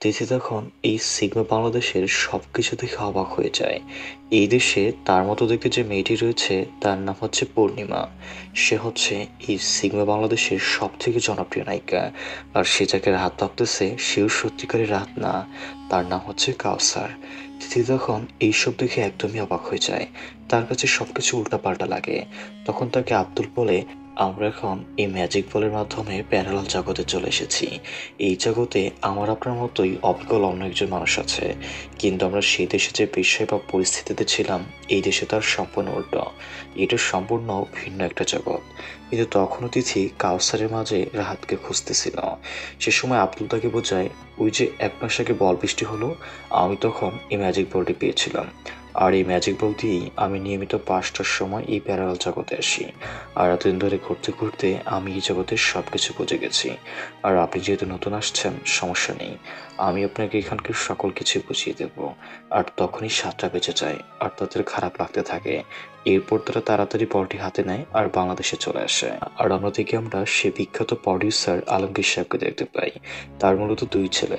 তিথি তখন এই সিগমা বাংলাদেশের সবকিছু দেখে অবাক হয়ে যায়, এই দেশে তার মতো দেখতে যে মেয়েটি রয়েছে, তার নাম হচ্ছে পূর্ণিমা। সে হচ্ছে এই সিগমা বাংলাদেশের সব থেকে জনপ্রিয় নায়িকা। আর সে যাকে রাত ভাবতেছে, সেও সত্যিকারের রাত না, তার নাম হচ্ছে কাউসার তিথি তখন এইসব দেখে একদমই অবাক হয়ে যায়, তার কাছে সবকিছু উল্টাপাল্টা লাগে। তখন তাকে আব্দুল বলে আমরা এখন এই ম্যাজিক বলের মাধ্যমে প্যারালাল জগতে চলে এসেছি। এই জগতে আমার আপনার মতোই অবিকল অন্য একজন মানুষ আছে। কিন্তু আমরা সেই দেশে যে বিষয় বা পরিস্থিতিতে ছিলাম, এই দেশে তার সম্পূর্ণ উল্টো। এটা সম্পূর্ণ ভিন্ন একটা জগৎ। কিন্তু তখনও তিথি কাউসারের মাঝে রাহাতকে খুঁজতেছিল। সে সময় আব্দুল তাকে বোঝায়, ওই যে এক মাস আগে বল বৃষ্টি হলো, আমি তখন এই ম্যাজিক বলটি পেয়েছিলাম। আর এই ম্যাজিক বল দিয়েই আমি নিয়মিত পাঁচটার সময় এই প্যারাল জগতে আসি। আর এতদিন ধরে ঘুরতে ঘুরতে আমি এই জগতের সব কিছু বুঝে গেছি। আর আপনি যেহেতু নতুন আসছেন, সমস্যা নেই। আমি আপনাকে এখানকার সকল কিছু বুঝিয়ে দেব। আর তখনই সাতটা বেঁচে যায়, আর তাদের খারাপ লাগতে থাকে। এরপর তারা তাড়াতাড়ি বলটি হাতে নেয় আর বাংলাদেশে চলে আসে। আর অন্যদিকে আমরা সে বিখ্যাত প্রডিউসার আলমগীর সাহেবকে দেখতে পাই। তার মূলত দুই ছেলে।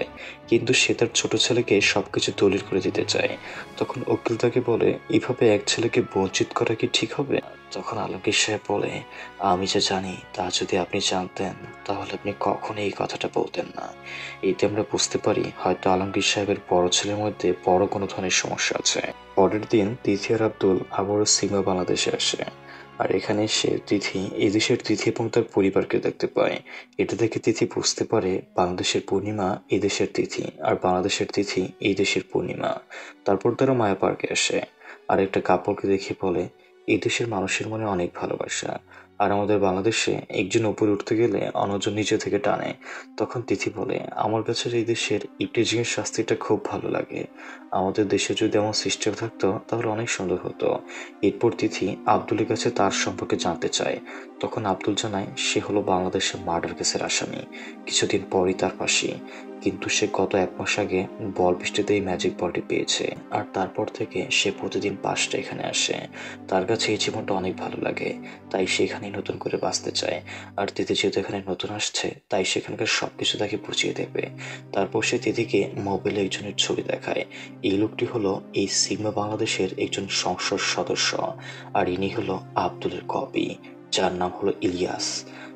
কিন্তু সে তার ছোট ছেলেকে সবকিছু দলিল করে দিতে চায়। তখন উকিল তাকে বলে, এভাবে এক ছেলেকে বঞ্চিত করা কি ঠিক হবে? তখন আলমগীর সাহেব বলে, আমি যে জানি, তা যদি আপনি জানতেন, তাহলে আপনি কখনো এই কথাটা বলতেন না। এতে আমরা বুঝতে পারি হয়তো আলমগীর সাহেবের বড় ছেলের মধ্যে বড় কোনো ধরনের সমস্যা আছে। পরের দিন তিথি আর আব্দুল আবারও সিমা বাংলাদেশে আসে। আর এখানে সে তিথি, এদেশের দেশের তিথি এবং তার পরিবারকে দেখতে পায়। এটা দেখে তিথি বুঝতে পারে বাংলাদেশের পূর্ণিমা এদেশের দেশের তিথি আর বাংলাদেশের তিথি এই দেশের পূর্ণিমা। তারপর তারা মায়া পার্কে আসে। আর একটা কাপড়কে দেখে বলে, এদেশের দেশের মানুষের মনে অনেক ভালোবাসা। আর আমাদের বাংলাদেশে একজন উপরে উঠতে গেলে অন্যজন নিচে থেকে টানে। তখন তিথি বলে, আমার কাছে এই দেশের ইপটিজিং এর শাস্তিটা খুব ভালো লাগে। আমাদের দেশে যদি এমন সিস্টেম থাকতো, তাহলে অনেক সুন্দর হতো। এরপর তিথি আব্দুলের কাছে তার সম্পর্কে জানতে চায়। তখন আব্দুল জানায়, সে হলো বাংলাদেশের মার্ডার কেসের আসামি। কিছুদিন পরই তার পাশে কিন্তু সে গত এক মাস আগে বল বৃষ্টিতেই ম্যাজিক বলটি পেয়েছে। আর তারপর থেকে সে প্রতিদিন পাঁচটা এখানে আসে। তার কাছে এই জীবনটা অনেক ভালো লাগে। তাই সে এখানেই নতুন করে বাঁচতে চায়। আর তিথি যেহেতু এখানে নতুন আসছে, তাই সেখানকার সব কিছু তাকে বুঝিয়ে দেবে। তারপর সে তিথিকে মোবাইলে একজনের ছবি দেখায়। এই লোকটি হলো এই সিগমা বাংলাদেশের একজন সংসদ সদস্য। আর ইনি হলো আব্দুলের কপি যার নাম হলো ইলিয়াস।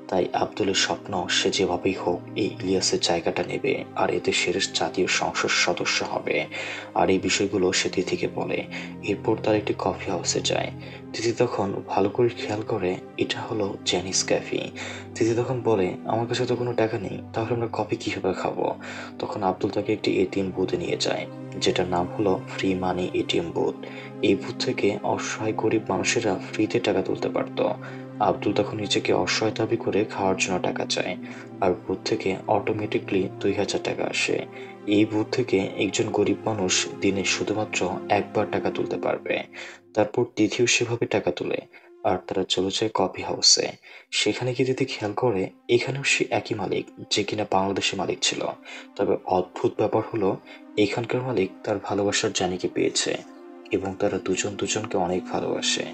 তাই আব্দুলের স্বপ্ন সে যেভাবেই হোক এই ইলিয়াসের জায়গাটা নেবে আর এতে সে জাতীয় সংসদ সদস্য হবে। আর এই বিষয়গুলো সে তিথিকে বলে। এরপর তার একটি কফি হাউসে যায়। তিথি তখন ভালো করে খেয়াল করে, এটা হলো জ্যানিস ক্যাফি। তিথি তখন বলে, আমার কাছে তো কোনো টাকা নেই, তাহলে আমরা কফি কীভাবে খাব? তখন আব্দুল তাকে একটি এটিএম বুথে নিয়ে যায়। যেটার নাম হলো ফ্রি মানি এটিএম বুথ এই বুথ থেকে অসহায় গরিব মানুষেরা ফ্রিতে টাকা তুলতে পারতো। আব্দুল তখন নিজেকে অসহায় দাবি করে খাওয়ার জন্য টাকা চায়। আর বুথ থেকে অটোমেটিকলি দুই হাজার টাকা আসে। এই বুথ থেকে একজন গরিব মানুষ দিনে শুধুমাত্র একবার টাকা তুলতে পারবে। তারপর তিথিও সেভাবে টাকা তোলে। আর তারা চলে যায় কফি হাউসে। সেখানে গিয়ে যদি খেয়াল করে, এখানেও সে একই মালিক, যে কিনা বাংলাদেশি মালিক ছিল। তবে অদ্ভুত ব্যাপার হলো, এখানকার মালিক তার ভালোবাসার জানিকে পেয়েছে এবং তারা দুজন দুজনকে অনেক ভালোবাসে।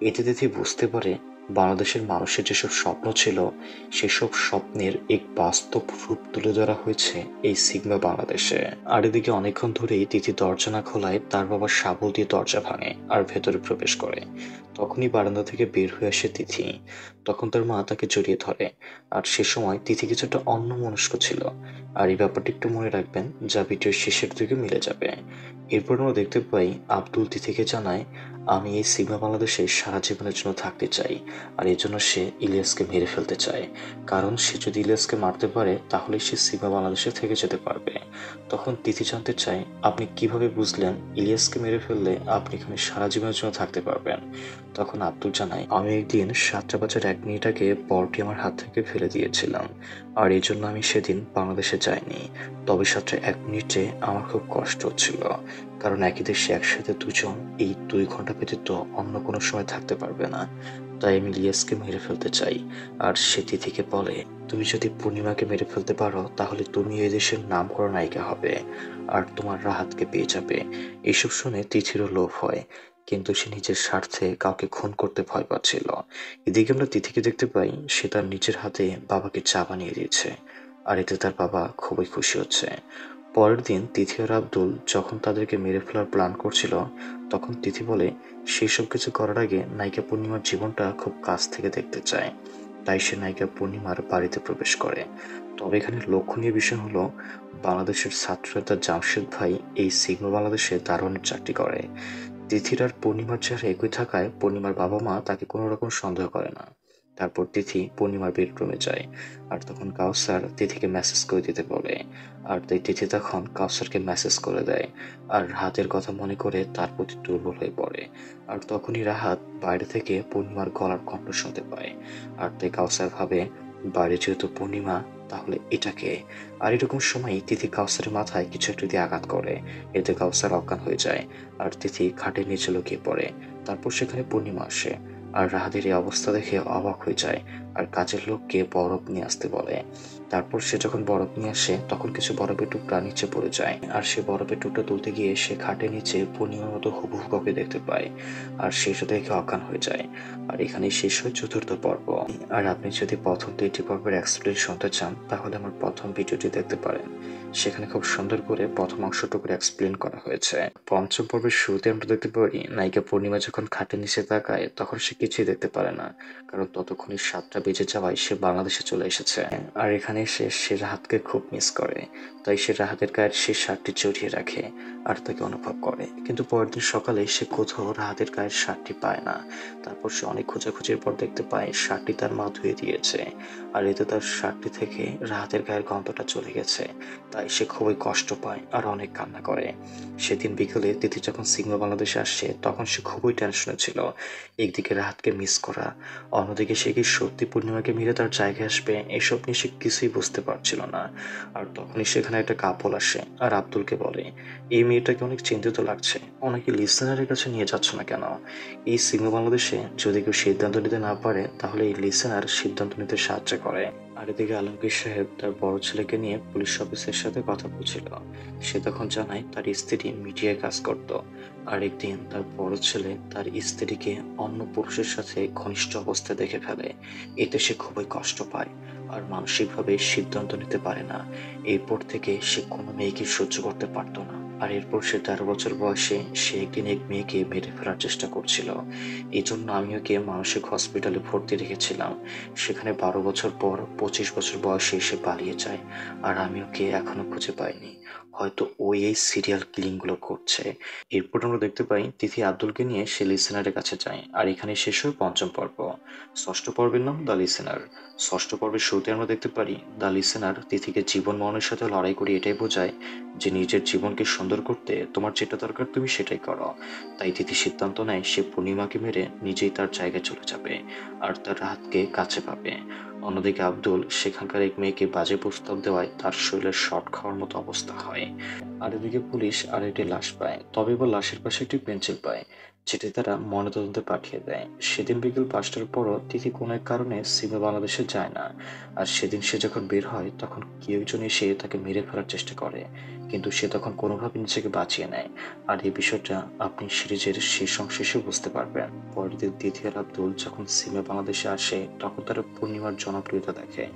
এতে দিদি বুঝতে পারে বাংলাদেশের মানুষের যেসব স্বপ্ন ছিল, সেসব স্বপ্নের এক বাস্তব রূপ তুলে ধরা হয়েছে এই সিগমা বাংলাদেশে। আর এদিকে অনেকক্ষণ ধরেই তিথি দরজা না খোলায় তার বাবা শাবল দিয়ে দরজা ভাঙে আর ভেতরে প্রবেশ করে। তখনই বারান্দা থেকে বের হয়ে আসে তিথি। তখন তার মা তাকে জড়িয়ে ধরে। আর সে সময় তিথি কিছুটা অন্য মনস্ক ছিল। আর এই ব্যাপারটি একটু মনে রাখবেন, যা ভিডিওর শেষের দিকে মিলে যাবে। এরপর আমরা দেখতে পাই আব্দুল তিথিকে জানায়, আমি এই সিগমা বাংলাদেশে সারা জীবনের জন্য থাকতে চাই, আর এই জন্য সে ইলিয়াসকে মেরে ফেলতে চায়। কারণ সে যদি ইলিয়াসকে মারতে পারে তাহলে সে সিগমা বাংলাদেশে থেকে যেতে পারবে। তখন তিথি জানতে চায়, আপনি কীভাবে বুঝলেন ইলিয়াসকে মেরে ফেললে আপনি এখানে সারা জীবনের জন্য থাকতে পারবেন? তখন আব্দুল জানায়, আমি একদিন সাতটা বাজার এক আগে বলটি আমার হাত থেকে ফেলে দিয়েছিলাম, আর এই জন্য আমি সেদিন বাংলাদেশে যাইনি তবে সাতটা এক মিনিটে আমার খুব কষ্ট হচ্ছিল। কারণ একই দেশে একসাথে দুজন এই দুই ঘণ্টা ব্যতীত অন্য কোনো সময় থাকতে পারবে না। তাই আমি লিয়াসকে মেরে ফেলতে চাই। আর সে তিথিকে বলে, তুমি যদি পূর্ণিমাকে মেরে ফেলতে পারো, তাহলে তুমি এই দেশের নাম করা নায়িকা হবে। আর তোমার রাহাতকে পেয়ে যাবে। এসব শুনে তিথিরও লোভ হয়, কিন্তু সে নিজের স্বার্থে কাউকে খুন করতে ভয় পাচ্ছিল। এদিকে আমরা তিথিকে দেখতে পাই, সে তার নিজের হাতে বাবাকে চা বানিয়ে দিয়েছে। আর এতে তার বাবা খুবই খুশি হচ্ছে। পরের দিন তিথি আর আব্দুল যখন তাদেরকে মেরে ফেলার প্ল্যান করছিল, তখন তিথি বলে, সেই সব কিছু করার আগে নায়িকা পূর্ণিমার জীবনটা খুব কাছ থেকে দেখতে চায়। তাই সে নায়িকা পূর্ণিমার বাড়িতে প্রবেশ করে। তবে এখানে লক্ষণীয় বিষয় হলো, বাংলাদেশের ছাত্রনেতা জামশেদ ভাই এই সিগমা বাংলাদেশে দারোয়ানের চাকরি করে। তিথির আর পূর্ণিমার চেহারা একই থাকায় পূর্ণিমার বাবা মা তাকে কোনো রকম সন্দেহ করে না। তারপর তিথি পূর্ণিমার বেডরুমে যায়। আর তখন কাউসার তিথিকে মেসেজ করে দিতে বলে। আর তাই তিথি তখন কাউসারকে মেসেজ করে দেয়। আর রাহাতের কথা মনে করে তার প্রতি দুর্বল হয়ে পড়ে। আর তখনই রাহাত বাইরে থেকে পূর্ণিমার গলার কণ্ঠ শুনতে পায়। আর তাই কাউসার ভাবে, বাইরে যেহেতু পূর্ণিমা, তাহলে এটাকে আর এরকম সময় তিথি কাউসারের মাথায় কিছু একটা দিয়ে আঘাত করে। এতে কাউসার অজ্ঞান হয়ে যায়। আর তিথি খাটের নিচে লুকিয়ে পড়ে। তারপর সেখানে পূর্ণিমা আসে। আর রাহাদের এই অবস্থা দেখে অবাক হয়ে যায়। আর কাজের লোককে বরফ নিয়ে আসতে বলে। তারপর সে যখন বরফ নিয়ে আসে, তখন কিছু বরফের টুকরা নিচে পড়ে যায়। আর সে বরফের টুকরা তুলতে গিয়ে সে খাটের নিচে পূর্ণিমার মতো হুবহু কাউকে দেখতে পায়। আর সেটা দেখে অজ্ঞান হয়ে যায়। আর এখানে শেষ হয় চতুর্থ পর্ব। আর আপনি যদি প্রথম দুইটি পর্বের এক্সপ্লেন শুনতে চান, তাহলে আমার প্রথম ভিডিওটি দেখতে পারেন। সেখানে খুব সুন্দর করে প্রথম অংশটুকুর এক্সপ্লেন করা হয়েছে। পঞ্চম পর্বের শুরুতে আমরা দেখতে পারি, নায়িকা পূর্ণিমা যখন খাটের নিচে তাকায়, তখন সে কিছুই দেখতে পারে না, কারণ ততক্ষণই সাতটা বেজে যাওয়ায় সে বাংলাদেশে চলে এসেছে। আর এখানে সে সে রাহাতকে খুব মিস করে, তাই সে রাহাতের গায়ের সে শার্টটি জড়িয়ে রাখে আর তাকে অনুভব করে। কিন্তু পরের দিন সকালে সে কোথাও রাহাতের গায়ের শার্টটি পায় না। তারপর সে অনেক খোঁজাখুঁজির পর দেখতে পায়, শার্টটি তার মা ধুয়ে দিয়েছে। আর এতে তার শার্টটি থেকে রাহাতের গায়ের গন্ধটা চলে গেছে। তাই সে খুবই কষ্ট পায় আর অনেক কান্না করে। সেদিন বিকেলে তিথি যখন সিংহ বাংলাদেশে আসছে তখন সে খুবই টেনশনে ছিল। একদিকে রাহাতকে মিস করা, অন্যদিকে সে কি সত্যি পূর্ণিমাকে মিলে তার জায়গায় আসবে, এসব নিয়ে সে কিছুই বুঝতে পারছিল না। আর তখনই সেখানে একটা কাপল আসে আর আব্দুলকে বলে, এই মেয়েটাকে অনেক চিন্তিত লাগছে। অনেকে লিসেনারের কাছে নিয়ে যাচ্ছ না কেন? এই সিংহ বাংলাদেশে যদি কেউ সিদ্ধান্ত নিতে না পারে, তাহলে এই লিসেনার সিদ্ধান্ত নিতে সাহায্য করে আর এদিকে আলমগীর সাহেব তার বড় ছেলেকে নিয়ে পুলিশ অফিসের সাথে কথা বলছিল। সে তখন জানায় তার স্ত্রী মিডিয়ায় কাজ করত আর একদিন তার বড় ছেলে তার স্ত্রীকে অন্য পুরুষের সাথে ঘনিষ্ঠ অবস্থায় দেখে ফেলে। এতে সে খুবই কষ্ট পায় আর মানসিকভাবে সিদ্ধান্ত নিতে পারে না। এরপর থেকে সে কোনো মেয়েকে সহ্য করতে পারতো না। আর এরপর সে তেরো বছর বয়সে সে একদিন এক মেয়েকে মেরে ফেলার চেষ্টা করছিল। এই জন্য আমি ওকে মানসিক হসপিটালে ভর্তি রেখেছিলাম। সেখানে বারো বছর পর পঁচিশ বছর বয়সে এসে পালিয়ে যায়, আর আমি ওকে এখনও খুঁজে পাইনি। হয়তো ওই এই সিরিয়াল কিলিংগুলো করছে। এরপর আমরা দেখতে পাই তিথি আব্দুলকে নিয়ে সে লিসেনারের কাছে যায় আর এখানে শেষ হয় পঞ্চম পর্ব। ষষ্ঠ পর্বের নাম দ্য লিসেনার ষষ্ঠ পর্বের শুরুতে আমরা দেখতে পারি দ্য লিসেনার তিথিকে জীবন মরণের সাথে লড়াই করে এটাই বোঝায় যে নিজের জীবনকে সুন্দর করতে তোমার যেটা দরকার তুমি সেটাই করো। তাই তিথি সিদ্ধান্ত নেয় সে পূর্ণিমাকে মেরে নিজেই তার জায়গায় চলে যাবে আর তার রাতকে কাছে পাবে। অন্যদিকে আব্দুল সেখানকার এক মেয়েকে বাজে প্রস্তাব দেওয়ায় তার শরীরের শর্ট খাওয়ার মতো অবস্থা হয়। আর এদিকে পুলিশ আর একটি লাশ পায়, তবে এবার লাশের পাশে একটি পেন্সিল পায়। যেটি তারা ময়নাতদন্তে পাঠিয়ে দেয়। সেদিন বিকেল পাঁচটার পরও তিথি কোনো এক কারণে সিমে বাংলাদেশে যায় না। আর সেদিন সে যখন বের হয়, তখন কেউ একজন এসে তাকে মেরে ফেলার চেষ্টা করে। কিন্তু সে তখন কোনোভাবে নিজেকে বাঁচিয়ে নেয়। আর এই বিষয়টা আপনি সিরিজের শেষ অংশে এসে বুঝতে পারবেন। পরের দিন তিথি আর আব্দুল যখন সিমে বাংলাদেশে আসে, তখন তারা পূর্ণিমার জনপ্রিয়তা দেখে।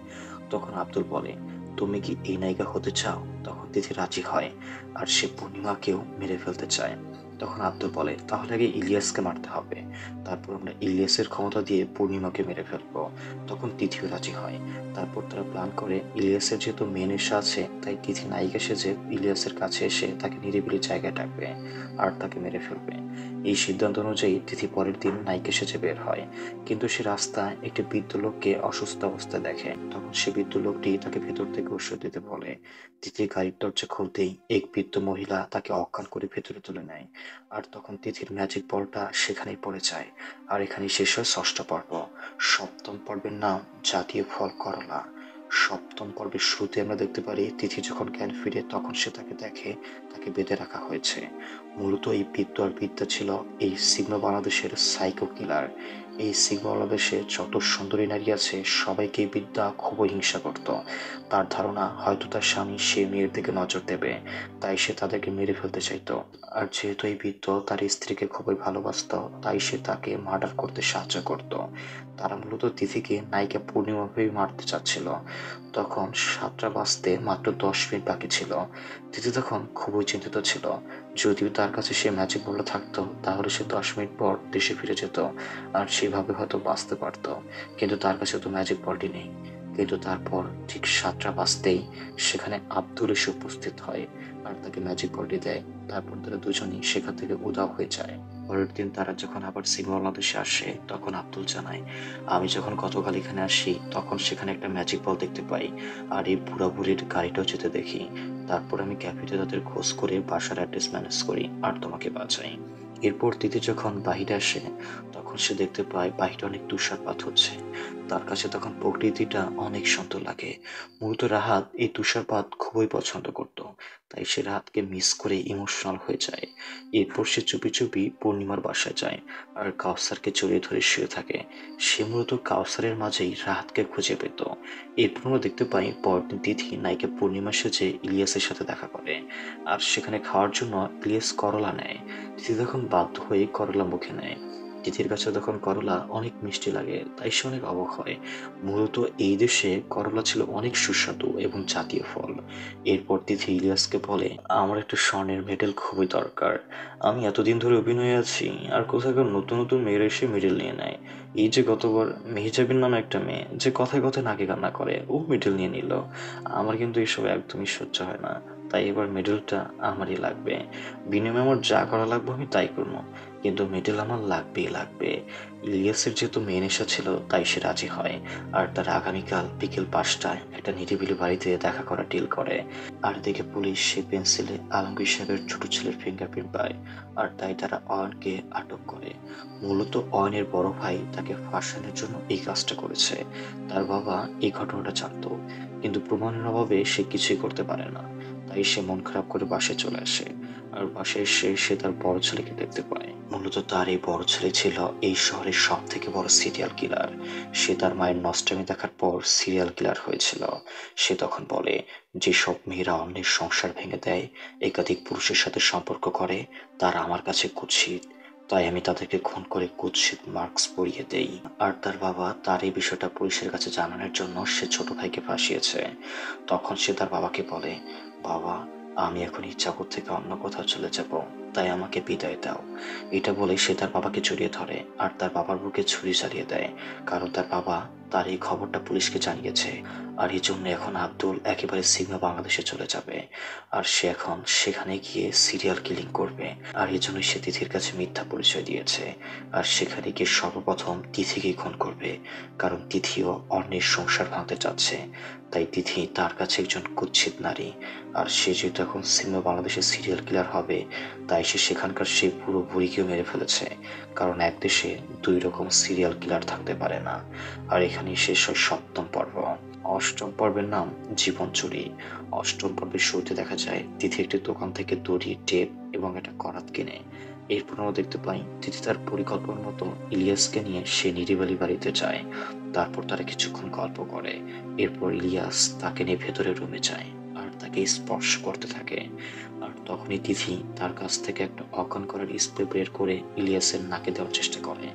তখন আব্দুল বলে, তুমি কি এই নায়িকা হতে চাও? তখন তিথি রাজি হয়। আর সে পূর্ণিমাকেও মেরে ফেলতে চায়। তখন আব্দুল বলে, তাহলে আগে ইলিয়াসকে মারতে হবে। তারপর আমরা ইলিয়াসের ক্ষমতা দিয়ে পূর্ণিমাকে মেরে ফেলব। তখন তিথিও রাজি হয়। তারপর তারা প্ল্যান করে, ইলিয়াসের যেহেতু মেন এসে আছে, তাই তিথি নায়িকা সেজে ইলিয়াসের কাছে এসে তাকে নিরিবিলি জায়গায় ডাকবে আর তাকে মেরে ফেলবে। এই সিদ্ধান্ত অনুযায়ী তিথি পরের দিন নায়িকা সেজে বের হয়। কিন্তু সে রাস্তায় একটি বৃদ্ধ লোককে অসুস্থ অবস্থায় দেখে। তখন সে বৃদ্ধ লোকটি তাকে ভেতর থেকে ওষুধ দিতে বলে। তিথি গাড়ির দরজা খুলতেই এক বৃদ্ধ মহিলা তাকে অজ্ঞান করে ভেতরে তুলে নেয়। আর তখন তিথির ম্যাজিক বলটা সেখানেই পড়ে যায়। আর এখানে শেষ হয় ষষ্ঠ পর্ব। সপ্তম পর্বের নাম জাতীয় ফল করলা। সপ্তম পর্বের শুরুতে আমরা দেখতে পারি, তিথি যখন জ্ঞান ফিরে তখন সে তাকে দেখে, তাকে বেঁধে রাখা হয়েছে। মূলত এই বিদ্যার বিদ্যা ছিল এই সিগ্ন বাংলাদেশের সাইকো কিলার এই সিগমা বাংলাদেশে যত সুন্দরী নারী আছে সবাইকে বিদ্যা খুবই হিংসা করত। তার ধারণা হয়তো তার স্বামী সে মেয়ের দিকে নজর দেবে, তাই সে তাদেরকে মেরে ফেলতে চাইতো। আর যেহেতু এই বৃদ্ধ তার স্ত্রীকে খুবই ভালোবাসত, তাই সে তাকে মার্ডার করতে সাহায্য করত। তারা মূলত তিথিকে নায়িকা পূর্ণিমাভাবেই মারতে চাচ্ছিল। তখন সাতটা বাজতে মাত্র দশ মিনিট বাকি ছিল। তিথি তখন খুবই চিন্তিত ছিল। যদিও তার কাছে সে ম্যাজিক বলে থাকতো, তাহলে সে দশ মিনিট পর দেশে ফিরে যেত আর সেভাবে হয়তো বাঁচতে পারত। কিন্তু তার কাছে তো ম্যাজিক বলটি নেই। কিন্তু তারপর ঠিক সাতটা বাজতেই সেখানে আব্দুল এসে উপস্থিত হয় আর তাকে ম্যাজিক বলটি দেয় তারপর তারা দুজনই সেখান থেকে উদাও হয়ে যায়। পরের দিন তারা যখন আবার সিনেমা বাংলাদেশে আসে, তখন আব্দুল জানায়, আমি যখন গতকাল এখানে আসি, তখন সেখানে একটা ম্যাজিক বল দেখতে পাই আর এই বুড়া বুড়ির গাড়িটাও যেতে দেখি। তারপর আমি ক্যাফেতে তাদের খোঁজ করে বাসার অ্যাড্রেস ম্যানেজ করি আর তোমাকে বাঁচাই। এরপর তিথি যখন বাহিরে আসে, তখন সে দেখতে পায় বাহিরে অনেক তুষারপাত হচ্ছে। তার কাছে তখন প্রকৃতিটা অনেক সুন্দর লাগে। মূলত রাহাত এই তুষারপাত খুবই পছন্দ করত, তাই সে রাহাতকে মিস করে ইমোশনাল হয়ে যায়। এরপর সে চুপি চুপি পূর্ণিমার বাসায় যায় আর কাউসারকে জড়িয়ে ধরে শুয়ে থাকে। সে মূলত কাউসারের মাঝেই রাহাতকে খুঁজে পেত। এরপর আমরা দেখতে পাই পরদিন তিথি নায়িকা পূর্ণিমা সেজে ইলিয়াসের সাথে দেখা করে আর সেখানে খাওয়ার জন্য ইলিয়াস করলা নেয়। তিথি তখন বাধ্য হয়ে করলা মুখে নেয়। তিথির কাছে তখন করলা অনেক মিষ্টি লাগে, তাই সে অনেক অবাক হয়। মূলত এই দেশে করলা ছিল অনেক সুস্বাদু এবং জাতীয় ফল। এরপর তিথি ইলিয়াসকে বলে, আমার একটা স্বর্ণের মেডেল খুবই দরকার। আমি এতদিন ধরে অভিনয়ে আছি, আর কোথাকার নতুন নতুন মেয়েরা এসে মেডেল নিয়ে নেয়। এই যে গতবার মেহজাবিন নামে একটা মেয়ে, যে কথায় কথায় নাকে কান্না করে, ও মেডেল নিয়ে নিল। আমার কিন্তু এসব একদমই সহ্য হয় না। তাই এবার মেডেলটা আমারই লাগবে। বিনিময়ে আমার যা করা লাগবে আমি তাই করব। কিন্তু মেডেল আমার লাগবেই লাগবে। ইলিয়াসের যেহেতু মেয়ে নেশা ছিল, তাই সে রাজি হয়। আর তার আগামীকাল বিকেল পাঁচটায় একটা নিরিবিলি বাড়িতে দেখা করা ডিল করে। আর দেখে পুলিশ সে পেন্সিলে আলমগীর সাহেবের ছোট ছেলের ফিঙ্গারপ্রিন্ট পায়। আর তাই তারা অয়নকে আটক করে। মূলত অয়নের বড় ভাই তাকে ফাঁসানোর জন্য এই কাজটা করেছে। তার বাবা এই ঘটনাটা জানতো। কিন্তু প্রমাণের অভাবে সে কিছুই করতে পারে না। তাই সে মন খারাপ করে বাসে চলে আসে। আর বাসে এসে সে তার বড় ছেলেকে দেখতে পায়। মূলত তার এই বড় ছেলে ছিল এই শহরের সব থেকে বড় সিরিয়াল কিলার সে তার মায়ের নষ্টামি দেখার পর সিরিয়াল কিলার হয়েছিল। সে তখন বলে যে সব মেয়েরা অন্যের সংসার ভেঙে দেয়, একাধিক পুরুষের সাথে সম্পর্ক করে, তারা আমার কাছে কুৎসিত। তাই আমি তাদেরকে খুন করে কুৎসিত মার্কস পরিয়ে দেই। আর তার বাবা তার এই বিষয়টা পুলিশের কাছে জানানোর জন্য সে ছোট ভাইকে ফাঁসিয়েছে। তখন সে তার বাবাকে বলে বাবা, আমি এখন ইচ্ছাপুর থেকে অন্য কোথাও চলে যাব, তাই আমাকে বিদায় দাও। এটা বলে সে তার বাবাকে জড়িয়ে ধরে আর তার বাবার বুকে ছুরি চালিয়ে দেয়, কারণ তার বাবা তার এই খবরটা পুলিশকে জানিয়েছে। আর এই জন্য এখন আব্দুল একেবারে সিগমা বাংলাদেশে চলে যাবে। আর সে এখন সেখানে গিয়ে সিরিয়াল কিলিং করবে। আর এই জন্য সে তিথির কাছে মিথ্যা পরিচয় দিয়েছে। আর সেখানে গিয়ে সর্বপ্রথম তিথিকেই খুন করবে, কারণ তিথিও অন্যের সংসার ভাঙতে চাচ্ছে। তাই তিথি তার কাছে একজন কুচ্ছিত নারী। আর সে যেহেতু এখন সিনেমা বাংলাদেশের সিরিয়াল কিলার হবে, তাই সে সেখানকার সেই পুরো বুড়িকেও মেরে ফেলেছে। কারণ এক দেশে দুই রকম সিরিয়াল কিলার থাকতে পারে না। আর এখানেই শেষ হয় সপ্তম পর্ব। অষ্টম পর্বের নাম জীবন চুরি। অষ্টম পর্বের শুরুতে দেখা যায়, তিথি একটি দোকান থেকে দড়ি, টেপ এবং একটা করাত কিনে। এরপর আমরা দেখতে পাই তিথি তার পরিকল্পনা মতো ইলিয়াসকে নিয়ে সে নিরিবালি বাড়িতে যায়। তারপর তারা কিছুক্ষণ গল্প করে। এরপর ইলিয়াস তাকে নিয়ে ভেতরে রুমে যায় আর তাকে স্পর্শ করতে থাকে। আর তখনই তিথি তার কাছ থেকে একটা অজ্ঞান করার স্প্রে বের করে ইলিয়াসের নাকে দেওয়ার চেষ্টা করে।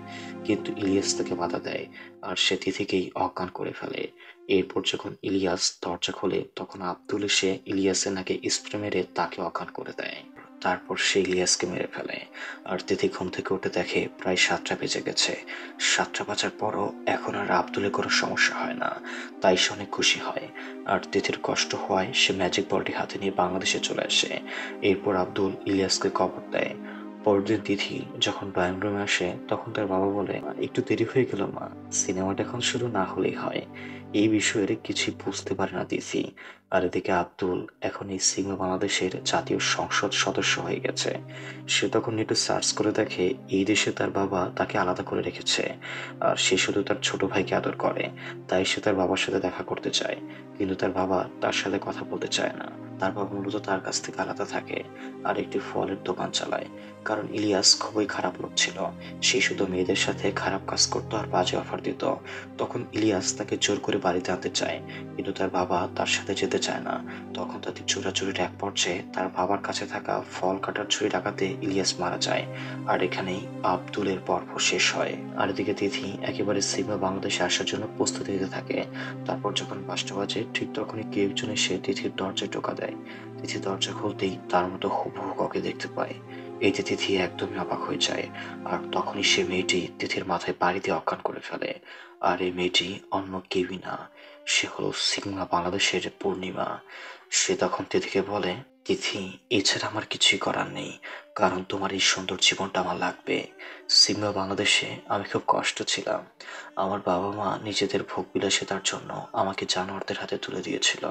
কিন্তু ইলিয়াস তাকে বাধা দেয় আর সে তিথিকেই অজ্ঞান করে ফেলে। এরপর যখন ইলিয়াস দরজা খোলে, তখন আব্দুল এসে ইলিয়াসের নাকে স্প্রে মেরে তাকে অজ্ঞান করে দেয়। তারপর সে ইলিয়াসকে মেরে ফেলে। আর তিথি ঘুম থেকে উঠে দেখে প্রায় সাতটা বেজে গেছে। সাতটা বাজার পরও এখন আর আব্দুলের কোনো সমস্যা হয় না। তাই সে অনেক খুশি হয়। আর তিথির কষ্ট হওয়ায় সে ম্যাজিক বলটি হাতে নিয়ে বাংলাদেশে চলে আসে। এরপর আব্দুল ইলিয়াসকে কবর দেয়। পরদিন তিথি যখন ড্রয়িং রুমে আসে, তখন তার বাবা বলে, একটু দেরি হয়ে গেল মা। সিনেমাটা এখন শুরু না হলেই হয়। এই বিষয়ের কিছুই বুঝতে পারে না তিথি। আর এদিকে আব্দুল এখন এই সিনেমা বাংলাদেশের জাতীয় সংসদ সদস্য হয়ে গেছে। সে তখন একটু সার্চ করে দেখে এই দেশে তার বাবা তাকে আলাদা করে রেখেছে। আর সে শুধু তার ছোট ভাইকে আদর করে। তাই সে তার বাবার সাথে দেখা করতে চায়। কিন্তু তার বাবা তার সাথে কথা বলতে চায় না। তার বাবা মূলত তার কাছ থেকে আলাদা থাকে আর একটি ফলের দোকান চালায়। কারণ ইলিয়াস খুবই খারাপ লোক ছিল। সে শুধু মেয়েদের সাথে খারাপ কাজ করতো আর বাজে অফার দিত। তখন ইলিয়াস তাকে জোর করে বাড়িতে আনতে চায়। কিন্তু তার বাবা তার সাথে যেতে চায় না। তখন তাদের চোরাচুরির এক পর্যায়ে তার বাবার কাছে থাকা ফল কাটার ছুরি ডাকাতে ইলিয়াস মারা যায়। আর এখানেই আব্দুলের পর্ব শেষ হয়। আর এদিকে তিথি একেবারে সিনেমা বাংলাদেশে আসার জন্য প্রস্তুতি নিতে থাকে। তারপর যখন পাঁচটা বাজে, ঠিক তখনই কেউ একজন এসে তিথির দরজায় টোকা দেয়। তিথি দরজা খুলতেই তার মতো হুবহু কাউকে দেখতে পায়। এতে তিথি একদমই অবাক হয়ে যায়। আর তখনই সে মেয়েটি তিথির মাথায় বাড়িতে অজ্ঞান করে ফেলে। আর এই মেয়েটি অন্য কেউই না। সে হলো সিগমা বাংলাদেশের পূর্ণিমা। সে তখন তিথিকে বলে, তিথি, এছাড়া আমার কিছুই করার নেই। কারণ তোমার এই সুন্দর জীবনটা আমার লাগবে। সিনেমা বাংলাদেশে আমি খুব কষ্ট ছিলাম। আমার বাবা মা নিজেদের ভোগ বিলাসিতার জন্য আমাকে জানোয়ারদের হাতে তুলে দিয়েছিল।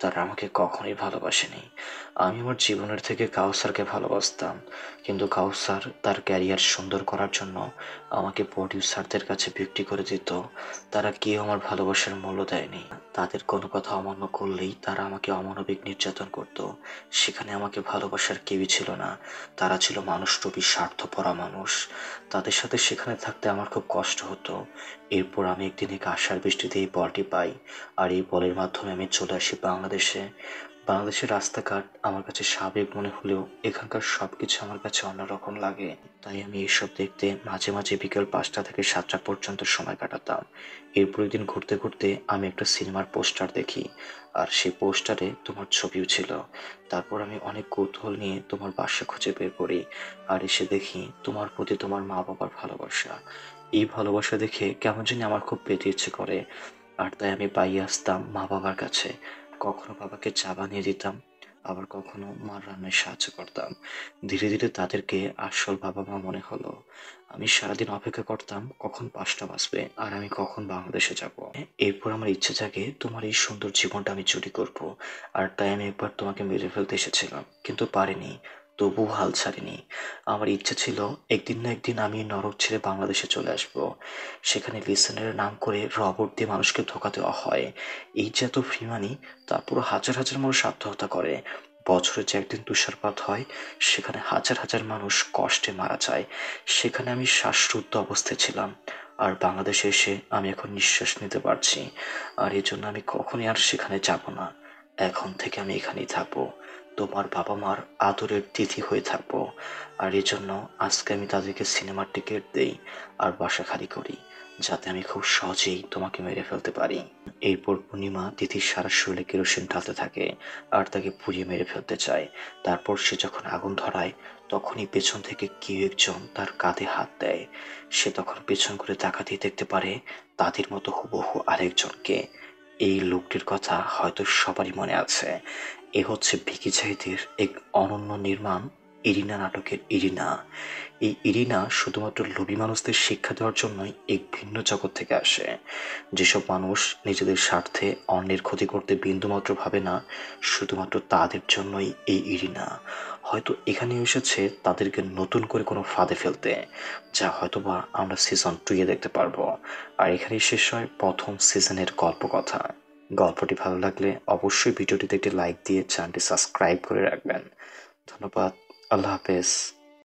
তারা আমাকে কখনোই ভালোবাসেনি। আমি আমার জীবনের থেকে কাউসারকে ভালোবাসতাম। কিন্তু কাউসার তার ক্যারিয়ার সুন্দর করার জন্য আমাকে প্রডিউসারদের কাছে বিক্রি করে দিত। তারা কেউ আমার ভালোবাসার মূল্য দেয়নি। তাদের কোনো কথা অমান্য করলেই তারা আমাকে অমানবিক নির্যাতন করত। সেখানে আমাকে ভালোবাসার কেউই ছিল না। তারা ছিল মানুষরূপী স্বার্থপরা মানুষ। তাদের সাথে সেখানে থাকতে আমার খুব কষ্ট হতো। এরপর আমি একদিন এক আশার বৃষ্টিতে এই বলটি পাই। আর এই বলের মাধ্যমে আমি চলে আসি বাংলাদেশে। বাংলাদেশের রাস্তাঘাট আমার কাছে সাবেক মনে হলেও এখানকার সব কিছু আমার কাছে অন্যরকম লাগে। তাই আমি এইসব দেখতে মাঝে মাঝে বিকেল পাঁচটা থেকে সাতটা পর্যন্ত সময় কাটাতাম। এরপর দিন ঘুরতে ঘুরতে আমি একটা সিনেমার পোস্টার দেখি আর সেই পোস্টারে তোমার ছবিও ছিল। তারপর আমি অনেক কৌতূহল নিয়ে তোমার বাসা খুঁজে বের করি আর এসে দেখি তোমার প্রতি তোমার মা বাবার ভালোবাসা। এই ভালোবাসা দেখে কেমন জানি আমার খুব পেতে ইচ্ছে করে। আর তাই আমি পাইয়ে আসতাম মা বাবার কাছে। কখনো বাবাকে চা বানিয়ে দিতাম, আবার কখনো মার রান্নায় সাহায্য করতাম। ধীরে ধীরে তাদেরকে আসল বাবা মা মনে হলো। আমি সারাদিন অপেক্ষা করতাম কখন পাঁচটা বাঁচবে আর আমি কখন বাংলাদেশে যাব। এরপর আমার ইচ্ছে জাগে, তোমার এই সুন্দর জীবনটা আমি চুরি করব। আর তাই আমি একবার তোমাকে মেরে ফেলতে এসেছিলাম, কিন্তু পারিনি। তবু হাল ছাড়িনি। আমার ইচ্ছে ছিল একদিন না একদিন আমি নরক ছেড়ে বাংলাদেশে চলে আসব। সেখানে লিসেনের নাম করে রবট দিয়ে মানুষকে ধোকা দেওয়া হয়। এই যে এত ফ্রি মানি তারপর হাজার হাজার মানুষ আত্মহত্যা করে। বছরে যে একদিন তুষারপাত হয়, সেখানে হাজার হাজার মানুষ কষ্টে মারা যায়। সেখানে আমি শ্বাসরুদ্ধ অবস্থায় ছিলাম। আর বাংলাদেশে এসে আমি এখন নিঃশ্বাস নিতে পারছি। আর এই জন্য আমি কখনই আর সেখানে যাব না। এখন থেকে আমি এখানেই থাকব। তোমার বাবা মার আদরের তিথি হয়ে থাকব। আর এই জন্য আজকে আমি তাদেরকে সিনেমার টিকিট দেই আর বাসা খালি করি, যাতে আমি খুব সহজেই তোমাকে মেরে ফেলতে পারি। এরপর পূর্ণিমা তিথির সারা শরীরে কেরোসিন ঢালতে থাকে আর তাকে পুড়িয়ে মেরে ফেলতে চায়। তারপর সে যখন আগুন ধরায়, তখনই পেছন থেকে কেউ একজন তার কাঁধে হাত দেয়। সে তখন পেছন করে তাকাতেই দেখতে পারে তাদের মতো হুবহু আরেকজনকে। এই লোকটির কথা হয়তো সবারই মনে আছে। এ হচ্ছে ভিকি জাহিদের এক অনন্য নির্মাণ, ইরিনা নাটকের ইরিনা। এই ইরিনা শুধুমাত্র লোভী মানুষদের শিক্ষা দেওয়ার জন্যই এক ভিন্ন জগৎ থেকে আসে। যেসব মানুষ নিজেদের স্বার্থে অন্যের ক্ষতি করতে বিন্দুমাত্র ভাবে না, শুধুমাত্র তাদের জন্যই এই ইরিনা। হয়তো এখানে এসেছে তাদেরকে নতুন করে কোনো ফাঁদে ফেলতে, যা হয়তোবা আমরা সিজন টুয়ে দেখতে পারব। আর এখানেই শেষ হয় প্রথম সিজনের গল্প কথা গল্পটি ভালো লাগলে অবশ্যই ভিডিওটিতে একটি লাইক দিয়ে চ্যানেলটি সাবস্ক্রাইব করে রাখবেন। ধন্যবাদ। আল্লাহ হাফেজ।